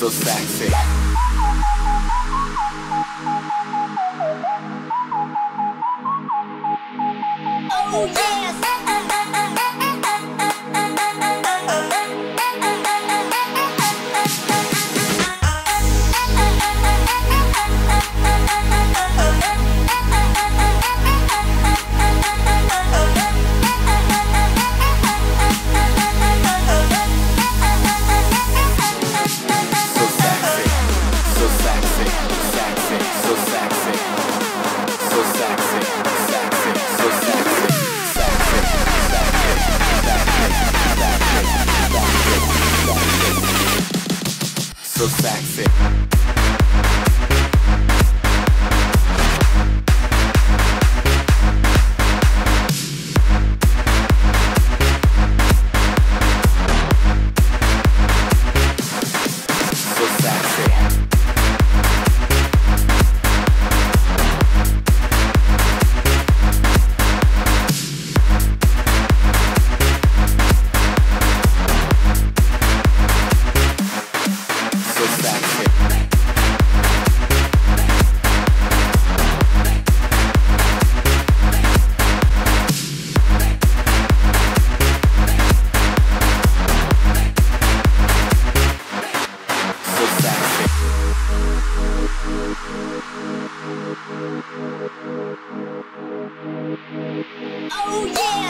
so sexy. Oh, yeah. the fact fit. Oh yeah!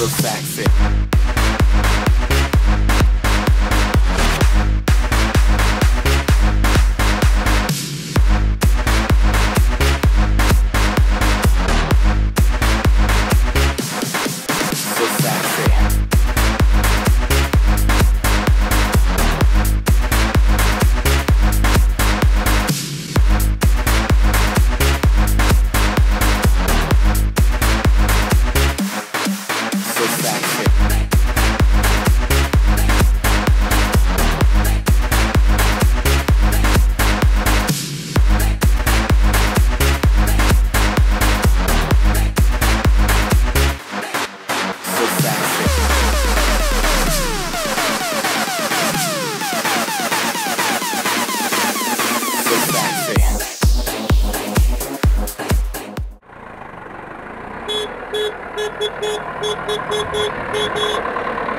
The facts. ハハハハハハ!